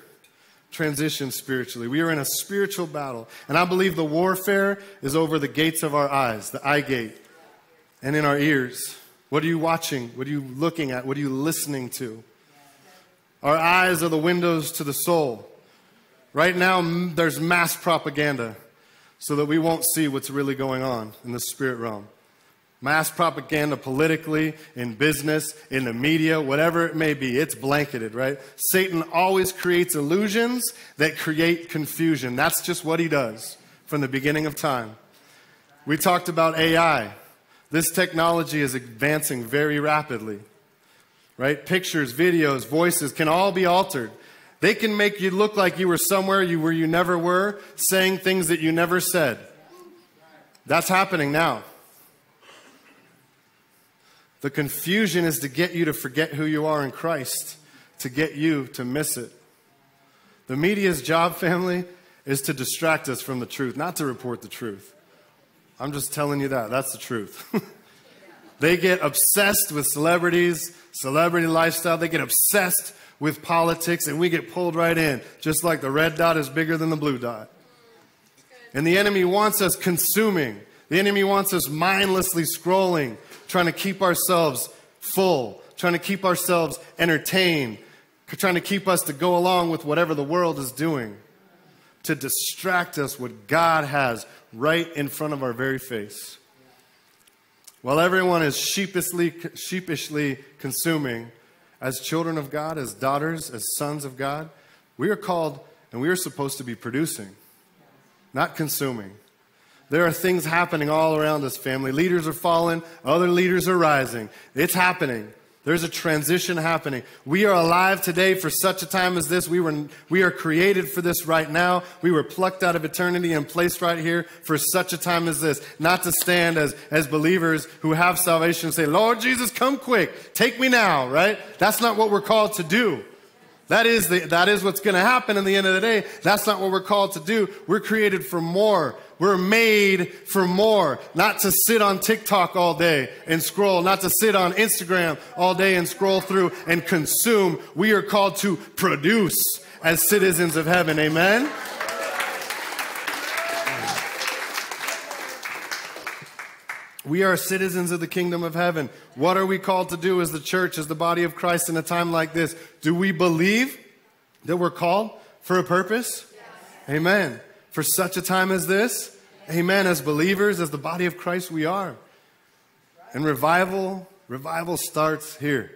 transition spiritually. We are in a spiritual battle. And I believe the warfare is over the gates of our eyes, the eye gate, and in our ears. What are you watching? What are you looking at? What are you listening to? Our eyes are the windows to the soul. Right now, there's mass propaganda so that we won't see what's really going on in the spirit realm. Mass propaganda politically, in business, in the media, whatever it may be, it's blanketed, right? Satan always creates illusions that create confusion. That's just what he does from the beginning of time. We talked about AI. This technology is advancing very rapidly, right? Pictures, videos, voices can all be altered. They can make you look like you were somewhere you where you never were, saying things that you never said. That's happening now. The confusion is to get you to forget who you are in Christ, to get you to miss it. The media's job, family, is to distract us from the truth, not to report the truth. I'm just telling you that. That's the truth. [LAUGHS] they get obsessed with celebrities, celebrity lifestyle. They get obsessed with politics, and we get pulled right in, just like the red dot is bigger than the blue dot. And the enemy wants us consuming. The enemy wants us mindlessly scrolling, trying to keep ourselves full, trying to keep ourselves entertained, trying to keep us to go along with whatever the world is doing, to distract us what God has right in front of our very face. While everyone is sheepishly, sheepishly consuming, as children of God, as daughters, as sons of God, we are called and we are supposed to be producing, not consuming. There are things happening all around us, family. Leaders are falling, other leaders are rising. It's happening. There's a transition happening. We are alive today for such a time as this. We, were, we are created for this right now. We were plucked out of eternity and placed right here for such a time as this. Not to stand as, as believers who have salvation and say, Lord Jesus, come quick. Take me now, right? That's not what we're called to do. That is, the, that is what's going to happen in the end of the day. That's not what we're called to do. We're created for more. We're made for more. Not to sit on TikTok all day and scroll, not to sit on Instagram all day and scroll through and consume. We are called to produce as citizens of heaven. Amen? We are citizens of the kingdom of heaven. What are we called to do as the church, as the body of Christ in a time like this? Do we believe that we're called for a purpose? Yes. Amen for such a time as this. Amen. As believers, as the body of Christ, we are. And revival, revival starts here.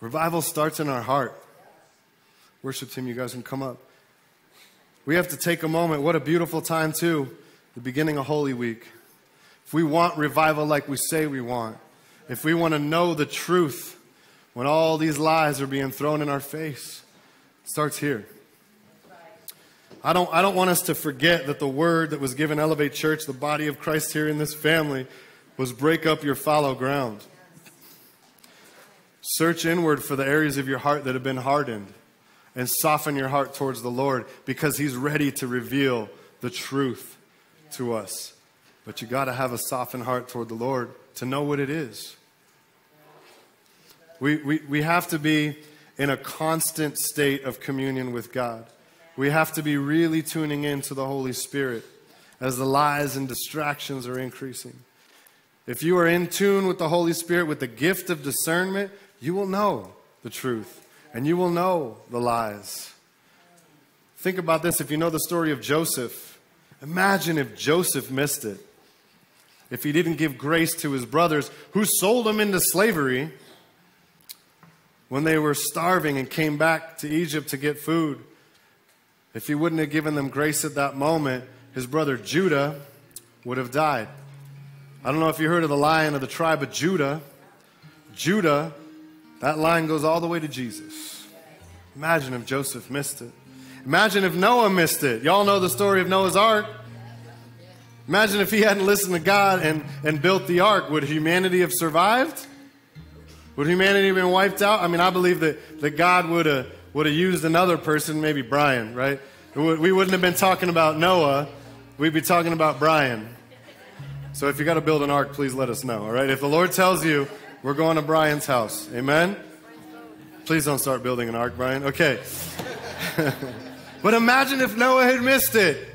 Revival starts in our heart. Worship team, you guys can come up. We have to take a moment. What a beautiful time, too. The beginning of Holy Week. If we want revival like we say we want, if we want to know the truth when all these lies are being thrown in our face, starts here. I don't, I don't want us to forget that the word that was given Elevate Church, the body of Christ here in this family, was break up your fallow ground. Search inward for the areas of your heart that have been hardened and soften your heart towards the Lord because He's ready to reveal the truth to us. But you got to have a softened heart toward the Lord to know what it is. We, we, we have to be in a constant state of communion with God we have to be really tuning in to the Holy Spirit as the lies and distractions are increasing. If you are in tune with the Holy Spirit with the gift of discernment, you will know the truth and you will know the lies. Think about this if you know the story of Joseph. Imagine if Joseph missed it. If he didn't give grace to his brothers who sold him into slavery when they were starving and came back to Egypt to get food. If he wouldn't have given them grace at that moment, his brother Judah would have died. I don't know if you heard of the lion of the tribe of Judah. Judah, that line goes all the way to Jesus. Imagine if Joseph missed it. Imagine if Noah missed it. Y'all know the story of Noah's Ark. Imagine if he hadn't listened to God and, and built the ark. Would humanity have survived? Would humanity have been wiped out? I mean, I believe that, that God would have would have used another person, maybe Brian, right? We wouldn't have been talking about Noah. We'd be talking about Brian. So if you got to build an ark, please let us know, all right? If the Lord tells you, we're going to Brian's house. Amen? Please don't start building an ark, Brian. Okay. [LAUGHS] but imagine if Noah had missed it.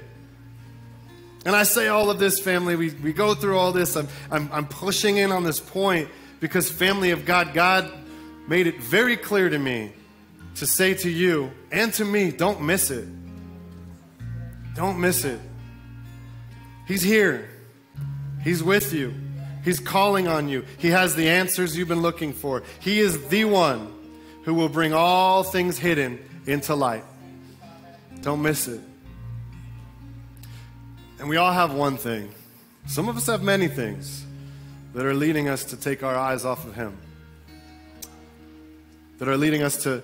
And I say all of this, family, we, we go through all this. I'm, I'm, I'm pushing in on this point because, family of God, God made it very clear to me to say to you and to me don't miss it. Don't miss it. He's here, He's with you, He's calling on you. He has the answers you've been looking for. He is the one who will bring all things hidden into light. Don't miss it. And we all have one thing. Some of us have many things that are leading us to take our eyes off of Him, that are leading us to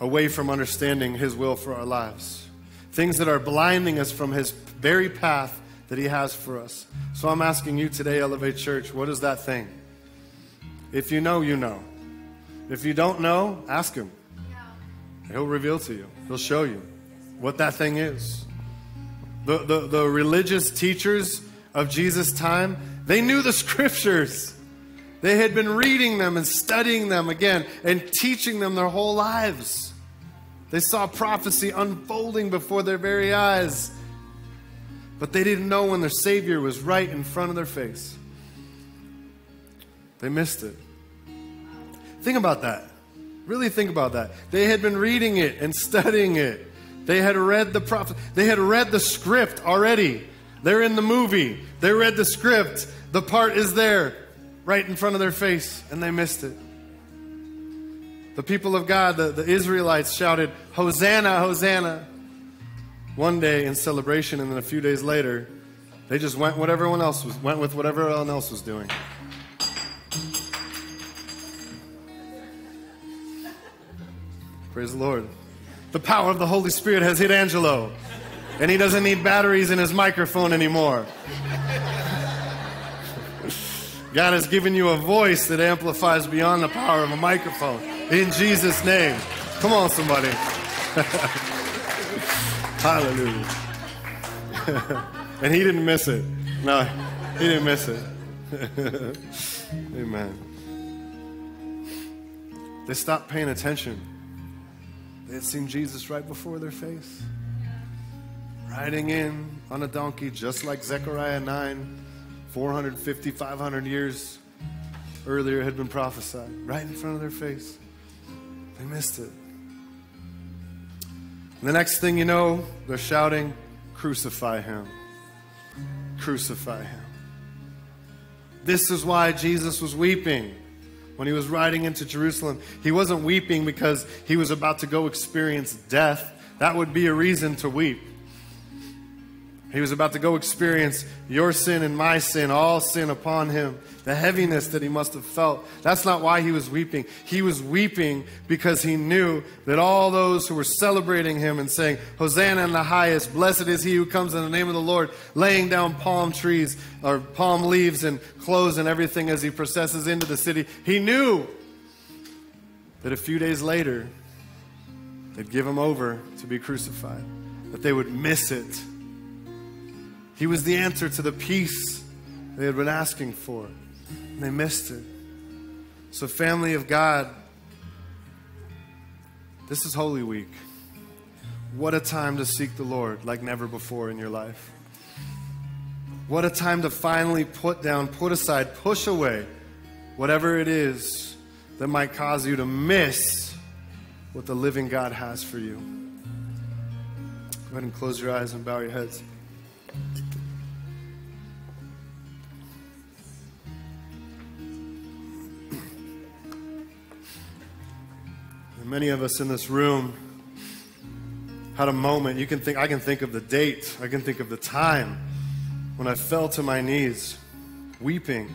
away from understanding His will for our lives. Things that are blinding us from His very path that He has for us. So I'm asking you today, Elevate Church, what is that thing? If you know, you know. If you don't know, ask Him. He'll reveal to you, He'll show you what that thing is. The, the, the religious teachers of Jesus' time, they knew the [LAUGHS] scriptures. They had been reading them and studying them again and teaching them their whole lives. They saw prophecy unfolding before their very eyes, but they didn't know when their Savior was right in front of their face. They missed it. Think about that. Really think about that. They had been reading it and studying it. They had read the prophet. They had read the script already. They're in the movie. They read the script. The part is there, right in front of their face, and they missed it. The people of God, the, the Israelites, shouted, Hosanna, Hosanna. One day in celebration, and then a few days later, they just went what everyone else was went with what everyone else was doing. Praise the Lord. The power of the Holy Spirit has hit Angelo, and he doesn't need batteries in his microphone anymore. God has given you a voice that amplifies beyond the power of a microphone. In Jesus' name. Come on, somebody. [LAUGHS] Hallelujah. [LAUGHS] and he didn't miss it. No, he didn't miss it. [LAUGHS] Amen. They stopped paying attention. They had seen Jesus right before their face, riding in on a donkey, just like Zechariah 9, 450, 500 years earlier had been prophesied, right in front of their face. They missed it. And the next thing you know, they're shouting, Crucify him! Crucify him. This is why Jesus was weeping when he was riding into Jerusalem. He wasn't weeping because he was about to go experience death. That would be a reason to weep. He was about to go experience your sin and my sin, all sin upon him, the heaviness that he must have felt. That's not why he was weeping. He was weeping because he knew that all those who were celebrating him and saying, Hosanna in the highest, blessed is he who comes in the name of the Lord, laying down palm trees or palm leaves and clothes and everything as he processes into the city, he knew that a few days later, they'd give him over to be crucified, that they would miss it he was the answer to the peace they had been asking for. And they missed it. So, family of God, this is Holy Week. What a time to seek the Lord like never before in your life. What a time to finally put down, put aside, push away whatever it is that might cause you to miss what the living God has for you. Go ahead and close your eyes and bow your heads. And many of us in this room had a moment. You can think, I can think of the date, I can think of the time when I fell to my knees, weeping,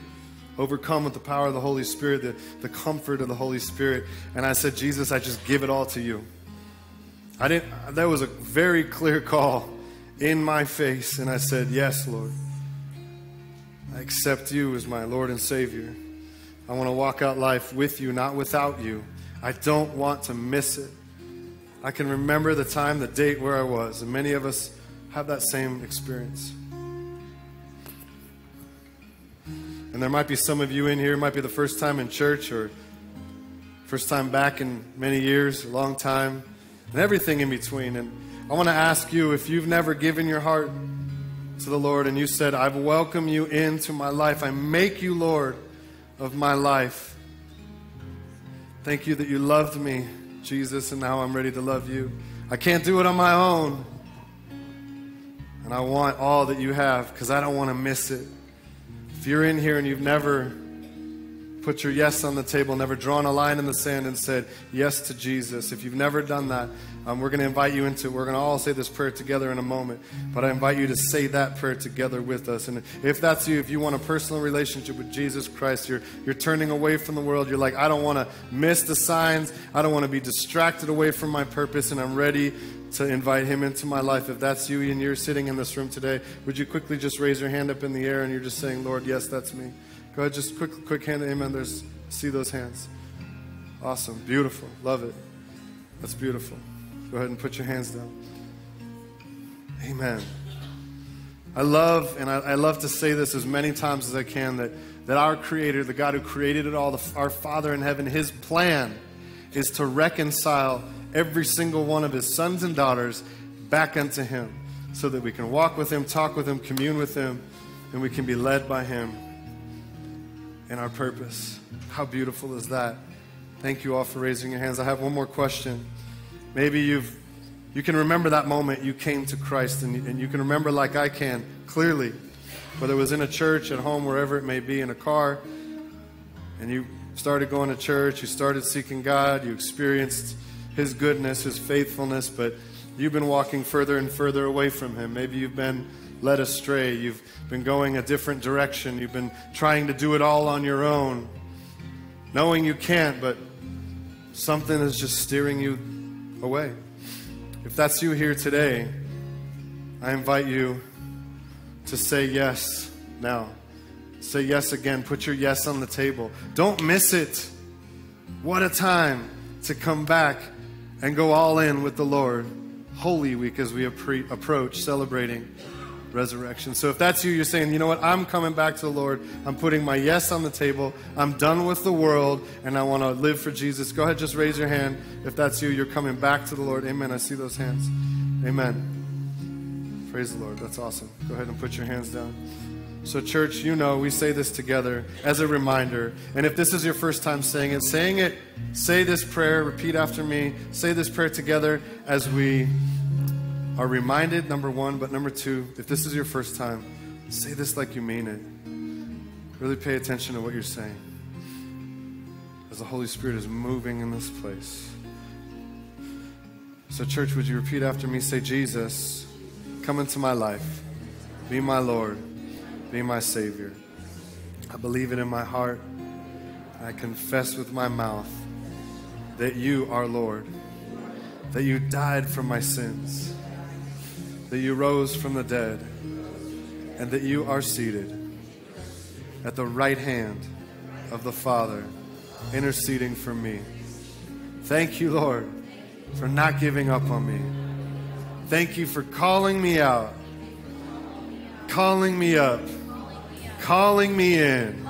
overcome with the power of the Holy Spirit, the, the comfort of the Holy Spirit. And I said, Jesus, I just give it all to you. I didn't, that was a very clear call in my face. And I said, Yes, Lord. I accept you as my Lord and Savior. I want to walk out life with you, not without you. I don't want to miss it. I can remember the time, the date where I was, and many of us have that same experience. And there might be some of you in here, might be the first time in church or first time back in many years, a long time, and everything in between. And I want to ask you if you've never given your heart to the Lord and you said, I've welcomed you into my life, I make you Lord of my life. Thank you that you loved me, Jesus, and now I'm ready to love you. I can't do it on my own. And I want all that you have because I don't want to miss it. If you're in here and you've never put your yes on the table, never drawn a line in the sand and said yes to Jesus, if you've never done that, um, we're going to invite you into, we're going to all say this prayer together in a moment. But I invite you to say that prayer together with us. And if that's you, if you want a personal relationship with Jesus Christ, you're, you're turning away from the world, you're like, I don't want to miss the signs, I don't want to be distracted away from my purpose, and I'm ready to invite him into my life. If that's you and you're sitting in this room today, would you quickly just raise your hand up in the air and you're just saying, Lord, yes, that's me. Go ahead, just quick, quick hand. Amen. There's see those hands. Awesome, beautiful, love it. That's beautiful. Go ahead and put your hands down. Amen. I love, and I, I, love to say this as many times as I can, that, that our Creator, the God who created it all, the, our Father in heaven, His plan is to reconcile every single one of His sons and daughters back unto Him so that we can walk with Him, talk with Him, commune with Him, and we can be led by Him in our purpose. How beautiful is that? Thank you all for raising your hands. I have one more question. Maybe you've you can remember that moment you came to Christ, and, and you can remember, like I can, clearly, whether it was in a church, at home, wherever it may be, in a car, and you started going to church, you started seeking God, you experienced His goodness, His faithfulness, but you've been walking further and further away from Him. Maybe you've been led astray, you've been going a different direction, you've been trying to do it all on your own, knowing you can't, but something is just steering you away. If that's you here today, I invite you to say yes now. Say yes again. Put your yes on the table. Don't miss it. What a time to come back and go all in with the Lord. Holy Week as we approach celebrating resurrection. So if that's you, you're saying, you know what, I'm coming back to the Lord. I'm putting my yes on the table. I'm done with the world and I want to live for Jesus. Go ahead, just raise your hand. If that's you, you're coming back to the Lord. Amen. I see those hands. Amen. Praise the Lord. That's awesome. Go ahead and put your hands down. So, church, you know, we say this together as a reminder. And if this is your first time saying it, saying it, say this prayer, repeat after me, say this prayer together as we are reminded, number one, but number two, if this is your first time, say this like you mean it. Really pay attention to what you're saying as the Holy Spirit is moving in this place. So, church, would you repeat after me? Say, Jesus, come into my life. Be my Lord. Be my Savior. I believe it in my heart. I confess with my mouth that you are Lord, that you died for my sins that you rose from the dead and that you are seated at the right hand of the Father, interceding for me. Thank you, Lord, for not giving up on me. Thank you for calling me out, calling me up, calling me in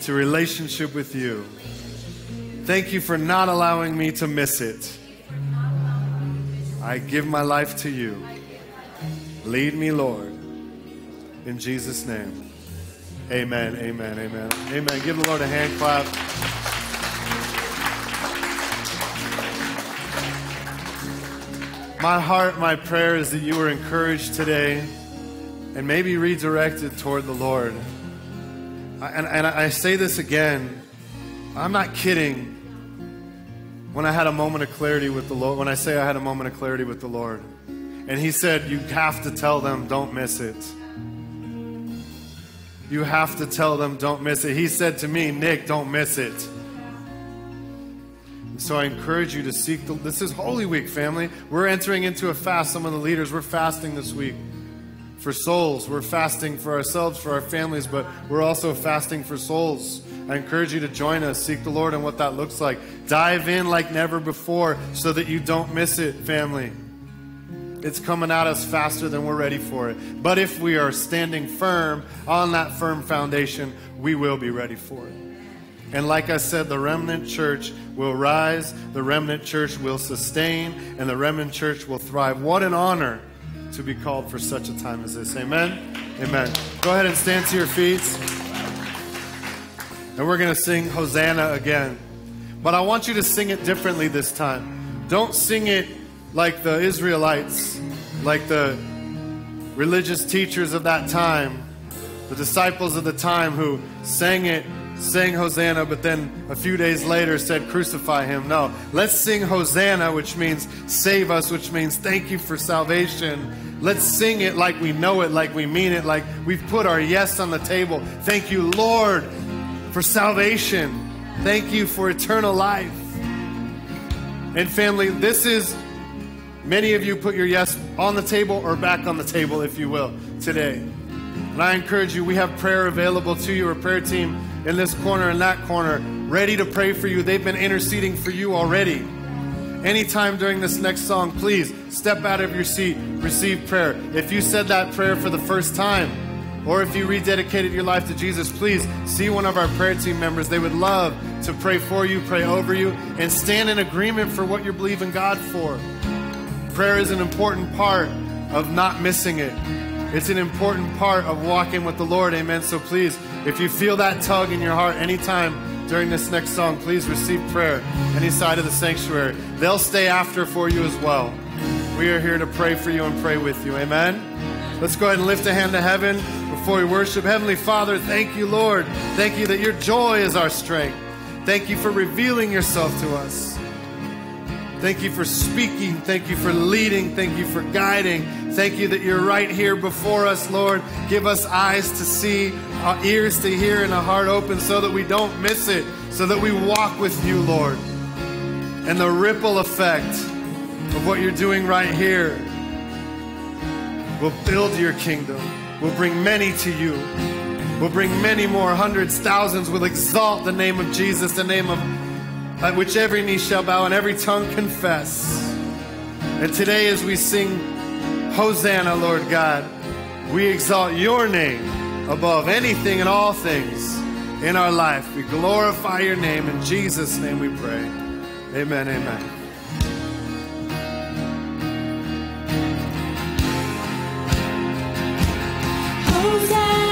to relationship with you. Thank you for not allowing me to miss it. I give my life to you. Lead me, Lord. In Jesus' name. Amen, amen, amen. Amen. Give the Lord a hand clap. My heart, my prayer is that you were encouraged today and maybe redirected toward the Lord. And, and I say this again, I'm not kidding when I had a moment of clarity with the Lord, when I say I had a moment of clarity with the Lord. And he said, You have to tell them, don't miss it. You have to tell them, don't miss it. He said to me, Nick, don't miss it. So I encourage you to seek the. This is Holy Week, family. We're entering into a fast. Some of the leaders, we're fasting this week for souls. We're fasting for ourselves, for our families, but we're also fasting for souls. I encourage you to join us, seek the Lord and what that looks like. Dive in like never before so that you don't miss it, family. It's coming at us faster than we're ready for it. But if we are standing firm on that firm foundation, we will be ready for it. And like I said, the remnant church will rise, the remnant church will sustain, and the remnant church will thrive. What an honor to be called for such a time as this. Amen. Amen. Go ahead and stand to your feet. And we're going to sing Hosanna again. But I want you to sing it differently this time. Don't sing it like the Israelites, like the religious teachers of that time, the disciples of the time who sang it, sang Hosanna, but then a few days later said, Crucify him. No, let's sing Hosanna, which means save us, which means thank you for salvation. Let's sing it like we know it, like we mean it, like we've put our yes on the table. Thank you, Lord, for salvation. Thank you for eternal life. And family, this is Many of you put your yes on the table or back on the table, if you will, today. And I encourage you, we have prayer available to you, a prayer team in this corner and that corner, ready to pray for you. They've been interceding for you already. Anytime during this next song, please step out of your seat, receive prayer. If you said that prayer for the first time, or if you rededicated your life to Jesus, please see one of our prayer team members. They would love to pray for you, pray over you, and stand in agreement for what you're believing God for. Prayer is an important part of not missing it. It's an important part of walking with the Lord. Amen. So please, if you feel that tug in your heart anytime during this next song, please receive prayer any side of the sanctuary. They'll stay after for you as well. We are here to pray for you and pray with you. Amen. Let's go ahead and lift a hand to heaven before we worship. Heavenly Father, thank you, Lord. Thank you that your joy is our strength. Thank you for revealing yourself to us. Thank you for speaking. Thank you for leading. Thank you for guiding. Thank you that you're right here before us, Lord. Give us eyes to see, our ears to hear, and a heart open so that we don't miss it, so that we walk with you, Lord. And the ripple effect of what you're doing right here will build your kingdom, will bring many to you, will bring many more, hundreds, thousands, will exalt the name of Jesus, the name of at which every knee shall bow and every tongue confess. And today, as we sing Hosanna, Lord God, we exalt your name above anything and all things in our life. We glorify your name. In Jesus' name we pray. Amen. Amen. Hosanna.